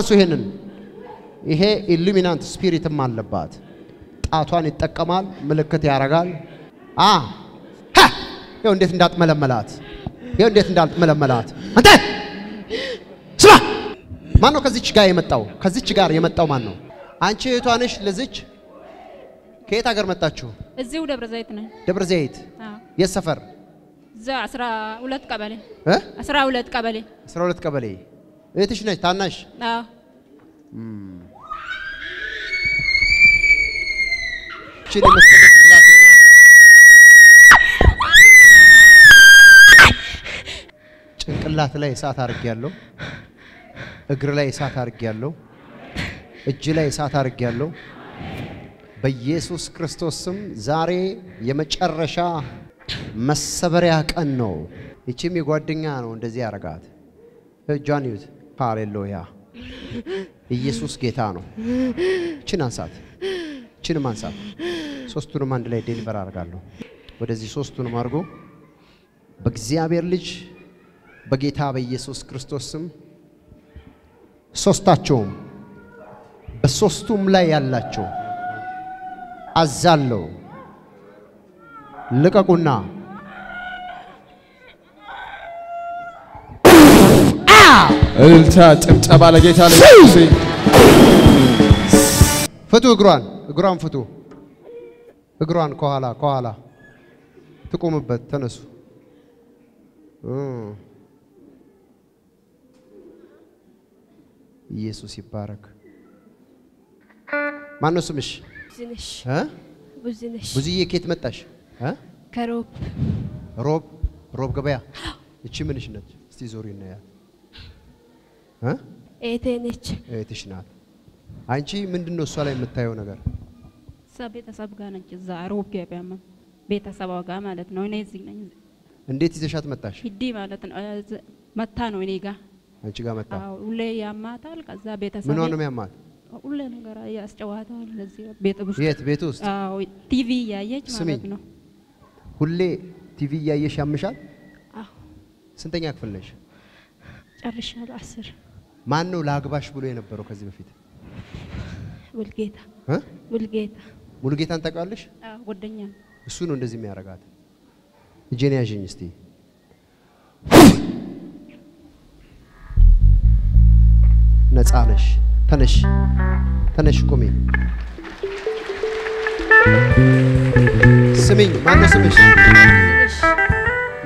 አንሱ ይሄንን። ይሄ ኢሉሚናንት ስፒሪትም አለባት። ጣቷን ይጠቀማል፣ ምልክት ያደርጋል። አ! ይኸው እንዴት እንዳጥመለመላት ይኸው እንዴት እንዳጥመለመላት። አንተ ስማ፣ ማን ነው ከዚች ጋር የመጣው? ከዚች ጋር የመጣው ማን ነው? አንቺ እህቷ ነሽ ለዚች? ከየት ሀገር መጣችሁ? እዚሁ ደብረ ዘይት ነኝ። ደብረ ዘይት። የት ሰፈር? እዛ አስራ ሁለት ቀበሌ እ አስራ ሁለት ቀበሌ 12 ቀበሌ። እህትሽ ነች ታናሽ? አዎ። ጭንቅላት ላይ እሳት አድርጌያለሁ። እግር ላይ እሳት አድርጌያለሁ። እጅ ላይ እሳት አድርጌያለሁ። በኢየሱስ ክርስቶስ ስም ዛሬ የመጨረሻ መሰበሪያ ቀን ነው። ይቺም የጓደኛ ነው እንደዚህ ያረጋት። እጇን ይዩት። ሃሌሉያ! ኢየሱስ ጌታ ነው። እችን አንሳት፣ እችንም አንሳት። ሶስቱንም አንድ ላይ deliver አደርጋለሁ። ወደዚህ ሶስቱንም አድርጎ በእግዚአብሔር ልጅ በጌታ በኢየሱስ ክርስቶስ ስም ሶስታቸውም በሶስቱም ላይ ያላቸው አዛለው ልቀቁና እልልታ ጭብጨባ ለጌታ ለኢየሱስ ፍቱ። እግሯን እግሯን ፍቱ። እግሯን ከኋላ ከኋላ ትቆምበት። ተነሱ። እ ኢየሱስ ይባረክ። ማን ነው ስምሽ? ብዙነሽ እ? ብዙነሽ ብዙዬ ኬት መጣሽ? እ? ከሮብ ሮብ ሮብ ገበያ። እቺ ምንሽ ነች? እስቲ ዞሪ እናያት። እ? ኤቴ ነች። እህትሽ ናት። አንቺ ምንድን ነው እሷ ላይ የምታየው ነገር? እዛ ቤተሰብ ጋር ነች። እዛ ሮብ ገበያ ቤተሰቧ ጋር ማለት ነው። እኔ እዚህ ነኝ። እንዴት ይዘሻት መጣሽ? ሂዲ ማለት ነው። መታ ነው እኔ ጋር አንቺ ጋር መጣ። አዎ፣ ሁሌ ያማታል። ከዛ ቤተሰብ ምኗን ነው የሚያማት? ሁሌ ነገር ያስጨዋታል። ለዚህ ቤት ውስጥ የት ቤት ውስጥ? አዎ፣ ቲቪ እያየች ስሚኝ። ማለት ነው። ሁሌ ቲቪ እያየሽ ያምሻል? አዎ ስንተኛ ክፍል ነሽ? ጨርሻለሁ። አስር ማን ነው ለአግባሽ ብሎ የነበረው ከዚህ በፊት? ውልጌታ ሙሉጌታን ታውቂዋለሽ? አዎ፣ ጓደኛ እሱ ነው እንደዚህ የሚያረጋት። እጄን ያዥኝ እስቲ። ነፃ ነሽ። ተነሽ፣ ተነሽ፣ ቁሚ። ስሚኝ፣ ማን ነው ስምሽ?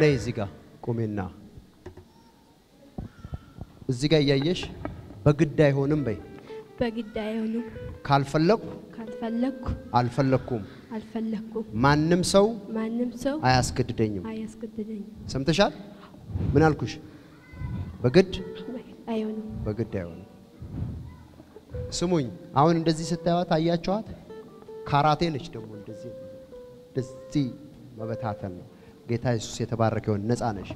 ነይ እዚህ ጋር ቁሚና እዚህ ጋር እያየሽ በግድ አይሆንም በይ። በግድ አይሆኑም። ካልፈለኩ ካልፈለግኩ አልፈለኩም። አልፈለግኩም። ማንም ሰው ማንም ሰው አያስገድደኝም። አያስገድደኝም። ሰምተሻል? ምን አልኩሽ? በግድ አይሆኑም። በግድ አይሆንም። ስሙኝ፣ አሁን እንደዚህ ስታዩት አያቸዋት። ካራቴ ነች ደግሞ እንደዚህ እንደዚህ መበታተን ነው። ጌታ ኢየሱስ የተባረከ ይሁን። ነፃ ነሽ።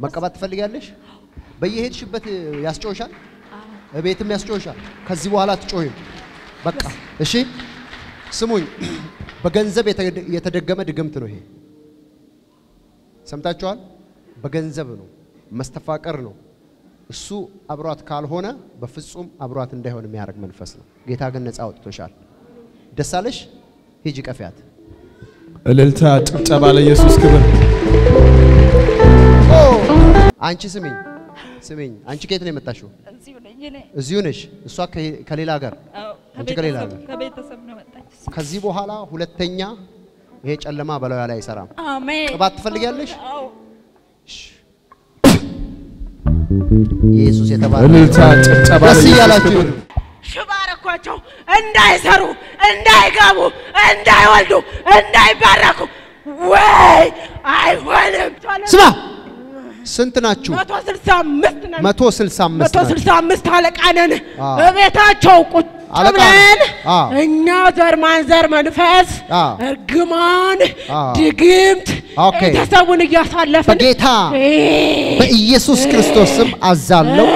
መቀባት ትፈልጊያለሽ? በየሄድሽበት ያስጮሻል፣ እቤትም ያስጮሻል። ከዚህ በኋላ ትጮይም። በቃ እሺ። ስሙኝ፣ በገንዘብ የተደ- የተደገመ ድግምት ነው ይሄ። ሰምታችኋል? በገንዘብ ነው፣ መስተፋቀር ነው። እሱ አብሯት ካልሆነ በፍጹም አብሯት እንዳይሆን የሚያደርግ መንፈስ ነው። ጌታ ግን ነፃ አውጥቶሻል። ደስ አለሽ? ሂጂ ቀፊያት። እልልታ ጭብጨባ ለኢየሱስ ክብር አንቺ ስሚኝ ስሚኝ፣ አንቺ ከየት ነው የመጣሽው? እዚሁ ነኝ እኔ። እዚሁ ነሽ። እሷ ከ- ከሌላ ሀገር፣ አዎ፣ አንቺ ከሌላ ሀገር። ከቤተሰብ ነው መጣች። ከዚህ በኋላ ሁለተኛ ይሄ ጨለማ በላዩ ላይ አይሰራም። አሜን። ቅባት ትፈልጊያለሽ? አዎ። ኢየሱስ የተባለ እልልታ ጭብጨባ ደስ እያላችሁ ሽባ አረኳቸው እንዳይሰሩ፣ እንዳይገቡ፣ እንዳይወልዱ፣ እንዳይባረኩ። ወይ አይሆንም። ስማ፣ ስንት ናችሁ? መቶ ስልሳ አምስት አለቃ ነን። አዎ። እቤታቸው ቁጭ ብለን እኛ ዘር ማንዘር መንፈስ እርግማን ድግምት okay። ቤተሰቡን እያሳለፍን በጌታ በኢየሱስ ክርስቶስ ስም አዛለሁ።!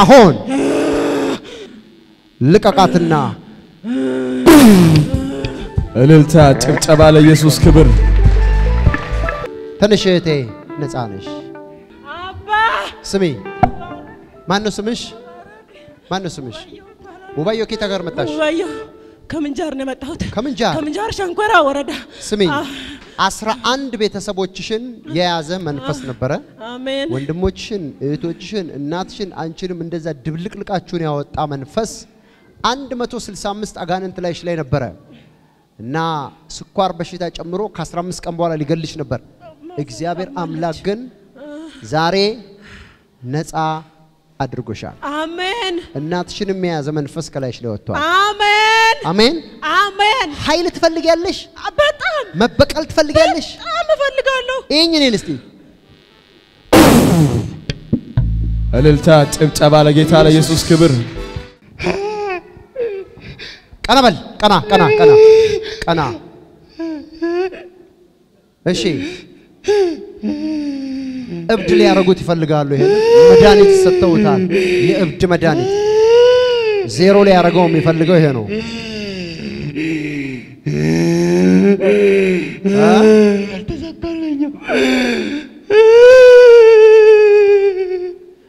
አሁን ልቀቃትና እልልታ ጭብጨባ ለኢየሱስ ክብር ተነሽ እህቴ፣ ነፃ ነሽ። ስሚ፣ ማን ነው ስምሽ? ማን ነው ስምሽ? ውባየሁ ኬታ ጋር መጣሽ? ውባየሁ ከምንጃር ነው የመጣሁት። ከምንጃር? ከምንጃር ሸንኮራ ወረዳ። ስሚኝ፣ አ- አስራ አንድ ቤተሰቦችሽን የያዘ መንፈስ ነበረ። አሜን ወንድሞችሽን፣ እህቶችሽን፣ እናትሽን አንቺንም እንደዛ ድብልቅልቃችሁን ያወጣ መንፈስ 165 አጋንንት ላይሽ ላይ ነበረ እና ስኳር በሽታ ጨምሮ ከ15 ቀን በኋላ ሊገልሽ ነበር። እግዚአብሔር አምላክ ግን ዛሬ ነፃ አድርጎሻል። አሜን እናትሽንም የያዘ መንፈስ ከላይሽ ላይ ወጥቷል። አሜን አሜን። አሜን። ኃይል ትፈልጊያለሽ? በጣም መበቀል ትፈልጊያለሽ? በጣም እፈልጋለሁ። ይህኝ እኔን እስቲ እልልታ፣ ጭብጨባ ለጌታ ለኢየሱስ ክብር። ቀና በል ቀና ቀና ቀና ቀና። እሺ እብድ ሊያደርጉት ይፈልጋሉ። ይሄ መድኃኒት ሰጥተውታል። የእብድ መድኃኒት ዜሮ ሊያደርገው የሚፈልገው ይሄ ነው።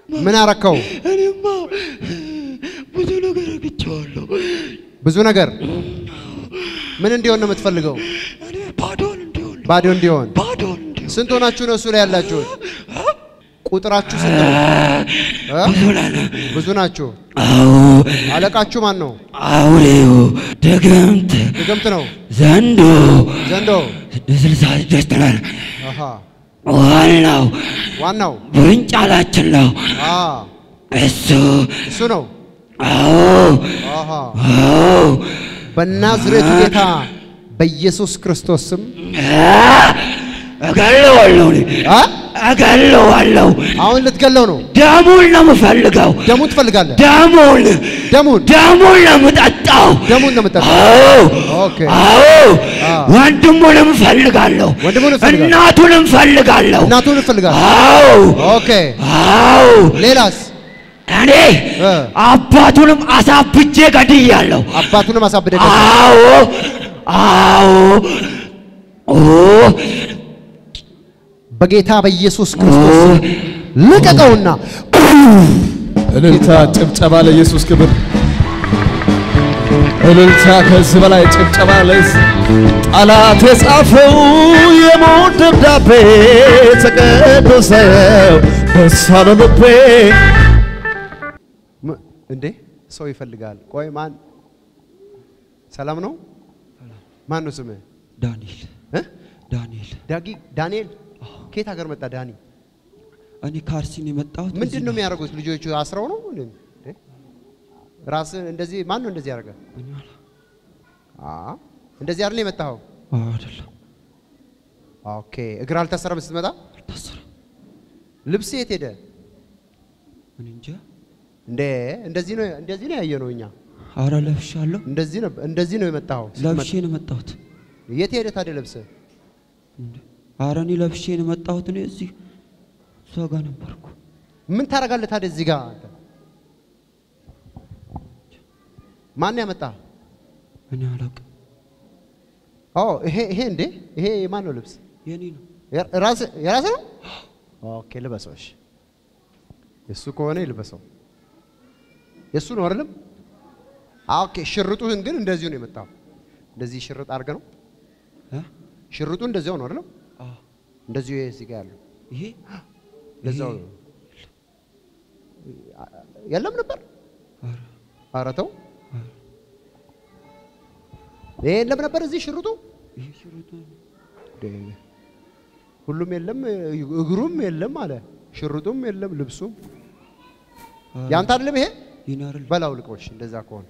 ምን አረከው? እኔማ ብዙ ነገር አግኝቼዋለሁ። ብዙ ነገር ምን እንዲሆን ነው የምትፈልገው? ባዶን እንዲሆን ባዶ እንዲሆን። እንዲሆን ስንት ሆናችሁ ነው እሱ ላይ ያላችሁት? ቁጥራችሁ ስንት ነው? ብዙ ናችሁ። አዎ አለቃችሁ ማን ነው? አውሬው ድግምት ድግምት ነው። ዘንዶ ዘንዶ። ስልሳ ስድስት ነን። ዋናው ዋናው ብርንጫላችን ነው እሱ እሱ ነው። አዎ አዎ በናዝሬቱ ጌታ በኢየሱስ ክርስቶስ ስም እገለዋለሁ እገለዋለሁ። አሁን ልትገለው ነው። ደሙን ነው የምፈልገው። ደሙን ትፈልጋለህ? ደሙን ደሙን? ደሙን ነው የምጠጣው። ደሙን ነው የምትጠጣው? አዎ አዎ። ወንድሙንም እፈልጋለሁ። እናቱንም እፈልጋለሁ። እናቱን እፈልጋለሁ። አዎ። okay። አዎ። ሌላስ? እኔ አባቱንም አሳብጄ ገድያለሁ። አባቱንም አሳብደህ አዎ። አዎ። ኦ በጌታ በኢየሱስ ክርስቶስ ልቀቀውና እልልታ፣ ጭብጨባ ለኢየሱስ ክብር። እልልታ፣ ከዚህ በላይ ጭብጨባ ለይስ ጠላት የጻፈው የሞት ደብዳቤ ተቀደሰው በሳለ ልቤ እንዴ ሰው ይፈልጋል። ቆይ ማን ሰላም ነው? ማን ነው ስምህ? ዳንኤል እ? ዳንኤል ዳጊ ዳንኤል። ከየት ሀገር መጣ ዳኒ? እኔ ከአርሲን የመጣሁት ምንድን ነው የሚያደርጉት ልጆቹ? አስረው ነው? ራስህ እንደዚህ ማን ነው እንደዚህ ያደርገ? እንደዚህ አይደል የመጣኸው? አይደለም okay። እግር አልታሰረም ስትመጣ? አልታሰረም ልብስ የት ሄደ? እኔ እንጃ እንዴ እንደዚህ ነው እንደዚህ ነው ያየነው እኛ። አረ ለብሻለሁ እንደዚህ ነው እንደዚህ ነው የመጣኸው። ለብሼ ነው የመጣሁት የት ሄደ ታዲያ ልብስህ? አረ እኔ ለብሼ ነው የመጣሁት እኔ እዚህ እሷ ጋር ነበርኩ ምን ታደርጋለህ ታዲያ እዚህ ጋር? ማን ያመጣ? እኔ አላውቅም ኦ ይሄ ይሄ እንዴ ይሄ የማን ነው ልብስ? የኔ ነው ራስ የራስ ነው? okay ልበሰው። እሺ የሱ ከሆነ ይልበሰው። የሱ ነው አይደለም? okay ሽርጡህን ግን እንደዚሁ ነው የመጣው። እንደዚህ ሽርጥ አድርገህ ነው? ሽርጡ እንደዚያው ነው አይደለም? እንደዚሁ ይሄ እዚህ ጋር ያለው ይሄ ለዛው የለም ነበር? ኧረ ተው። ይሄ የለም ነበር እዚህ ሽርጡ? ሁሉም የለም፣ እግሩም የለም አለ፣ ሽርጡም የለም፣ ልብሱም ያንተ አይደለም ይሄ? በል አውልቀው። እንደዛ ከሆነ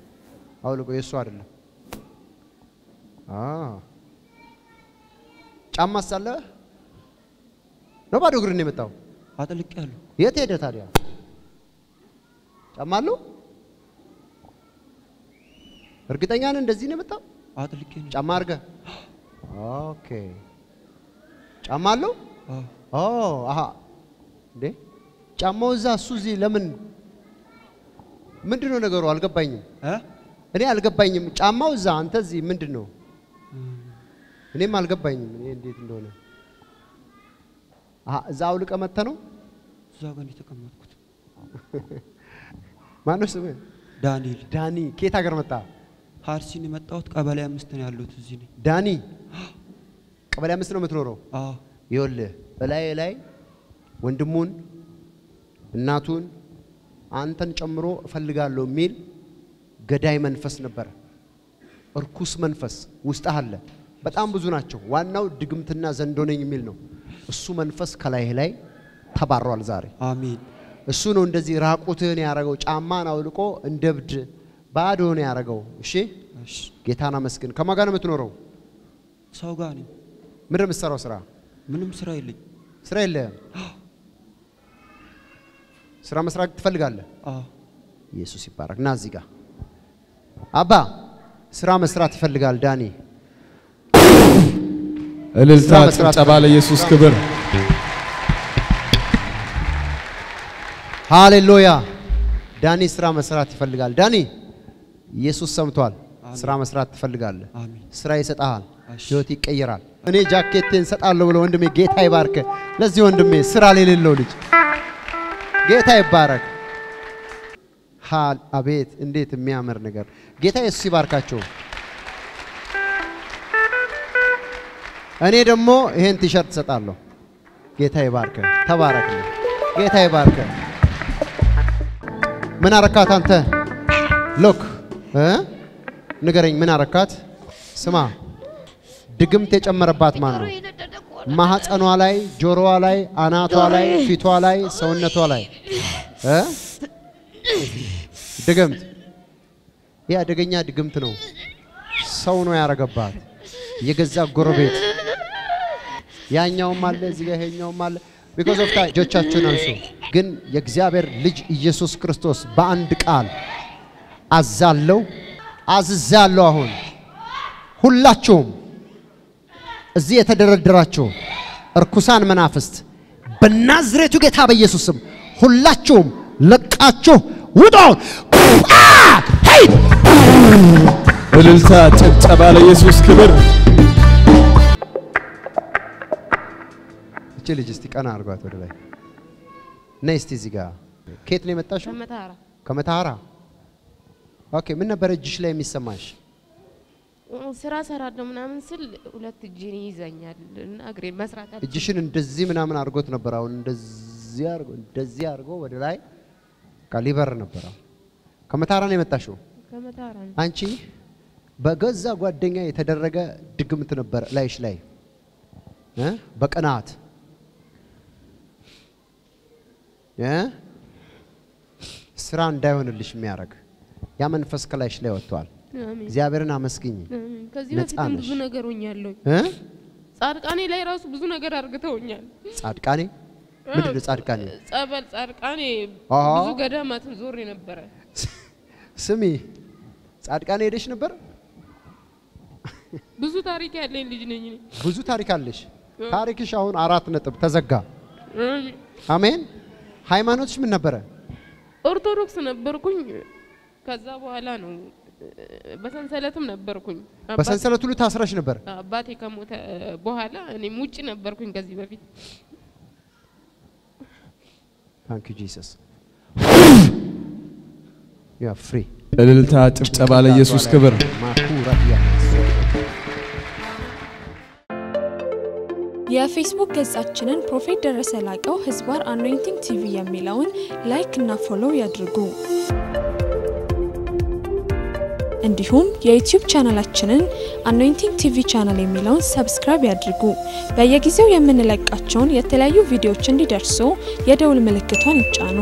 አውልቀው፣ የእሱ አይደለም። አ ጫማስ አለ ነው? ባዶ እግር ነው የመጣው? አጥልቅ ያለሁ የት ሄደ ታዲያ? ጫማ አለው? እርግጠኛ ነህ እንደዚህ ነው የመጣው? አጥልቄ ነው ጫማ አድርገህ? okay ጫማ አለው? ኦ አሃ እንዴ ጫማው እዛ እሱ እዚህ ለምን ምንድን ነው ነገሩ አልገባኝም እኔ አልገባኝም ጫማው እዛ አንተ እዚህ ምንድን ነው እኔም አልገባኝም እኔ እንዴት እንደሆነ እዛ አውልቀ መጥተህ ነው እዛ ጋር ነው የተቀመጥኩት ማነው ስምህ? ዳንኤል ዳኒ። ከየት ሀገር መጣ? ሀርሲን የመጣሁት ቀበሌ አምስት ነው ያሉት እዚህ ነኝ። ዳኒ ቀበሌ አምስት ነው የምትኖረው? አዎ ይኸውልህ በላይ ላይ ወንድሙን እናቱን አንተን ጨምሮ እፈልጋለሁ የሚል ገዳይ መንፈስ ነበረ። እርኩስ መንፈስ ውስጥህ አለ። በጣም ብዙ ናቸው። ዋናው ድግምትና ዘንዶ ነኝ የሚል ነው። እሱ መንፈስ ከላይህ ላይ ተባሯል ዛሬ። አሜን እሱ ነው እንደዚህ ራቁትህን ያደረገው። ጫማን አውልቆ እንደ እብድ ባዶህን ያደረገው። እሺ እሺ ጌታን አመስግን። ከማን ጋር ነው የምትኖረው? ሰው ጋር ነኝ። ምንድን ነው የምትሰራው ስራ? ምንም ስራ የለኝ። ስራ የለህም። ስራ መስራት ትፈልጋለህ? ኢየሱስ ይባረክ። ና እዚህ ጋር አባ ስራ መስራት ይፈልጋል ዳኒ። እልልታ፣ ጭብጨባ ለኢየሱስ ክብር። ሃሌሉያ። ዳኒ ስራ መስራት ይፈልጋል። ዳኒ ኢየሱስ ሰምቷል። ስራ መስራት ትፈልጋለህ። አሜን ስራ ይሰጣል። ህይወት ይቀየራል። እኔ ጃኬቴን ሰጣለሁ ብሎ ወንድሜ ጌታ ይባርክ። ለዚህ ወንድሜ ስራ የሌለው ልጅ ጌታ ይባረክ። ሃል አቤት እንዴት የሚያምር ነገር! ጌታ ኢየሱስ ይባርካቸው። እኔ ደግሞ ይሄን ቲሸርት እሰጣለሁ። ጌታ ይባርክ። ተባረክ። ጌታ ይባርክ። ምን አረካት አንተ? look ንገረኝ፣ ምን አረካት? ስማ፣ ድግምት የጨመረባት ማን ነው? ማህፀኗ ላይ፣ ጆሮዋ ላይ፣ አናቷ ላይ፣ ፊቷ ላይ፣ ሰውነቷ ላይ ድግምት። ይህ አደገኛ ድግምት ነው። ሰው ነው ያረገባት፣ የገዛ ጎረቤት። ያኛውም አለ እዚህ ጋር ይሄኛውም አለ። because of that እጆቻችሁን አንሱ። ግን የእግዚአብሔር ልጅ ኢየሱስ ክርስቶስ በአንድ ቃል አዛለው አዝዛለሁ። አሁን ሁላችሁም እዚህ የተደረደራችሁ እርኩሳን መናፍስት በናዝሬቱ ጌታ በኢየሱስ ሁላችሁም ለቃችሁ አ! ሂድ! እልልታ፣ ጭብጨባ ለኢየሱስ ክብር። እቺ ልጅ እስቲ ቀና አድርጓት ወደ ላይ ነይ እስቲ እዚህ ጋር ከየት ነው የመጣሽው? ከመታሃራ። okay ምን ነበር እጅሽ ላይ የሚሰማሽ? ስራ ሰራለሁ ምናምን ስል ሁለት እጄን ይይዘኛል እና እግሬን መስራት እጅሽን እንደዚህ ምናምን አድርጎት ነበር። አሁን እንደዚህ አድርጎ እንደዚህ አድርጎ ወደ ላይ ሊበር ነበር። ከመታሃራ ነው የመጣሽው ከመታሃራ ነው። አንቺ። በገዛ ጓደኛ የተደረገ ድግምት ነበር ላይሽ ላይ እ በቅናት እ ስራ እንዳይሆንልሽ የሚያደርግ ያ መንፈስ ከላይሽ ላይ ወጥቷል። እግዚአብሔርን አመስግኝ። ከዚህ በፊትም ብዙ ነገር ሆኛለሁ። እ ጻድቃኔ ላይ ራሱ ብዙ ነገር አርግተውኛል። ጻድቃኔ ምንድን ነው ጻድቃኔ? ጸበል ጻድቃኔ ብዙ ገዳማትን ዞሬ ነበረ። ስሚ ጻድቃኔ ሄደሽ ነበር? ብዙ ታሪክ ያለኝ ልጅ ነኝ ብዙ ታሪክ አለሽ። ታሪክሽ አሁን አራት ነጥብ ተዘጋ። አሜን። ሃይማኖትሽ ምን ነበረ? ኦርቶዶክስ ነበርኩኝ። ከዛ በኋላ ነው በሰንሰለትም ነበርኩኝ። በሰንሰለት ሁሉ ታስረሽ ነበር። አባቴ ከሞተ በኋላ እኔም ውጭ ነበርኩኝ ከዚህ በፊት thank you Jesus you are free እልልታ፣ ጭብጨባ ለኢየሱስ ክብር። የፌስቡክ ገጻችንን prophet ደረሰ ላቀው ህዝባር anointing TV የሚለውን like እና follow ያድርጉ። እንዲሁም የዩቲዩብ ቻናላችንን anointing TV channel የሚለውን subscribe ያድርጉ። በየጊዜው የምንለቃቸውን የተለያዩ ቪዲዮዎች እንዲደርሱ የደውል ምልክቷን ይጫኑ።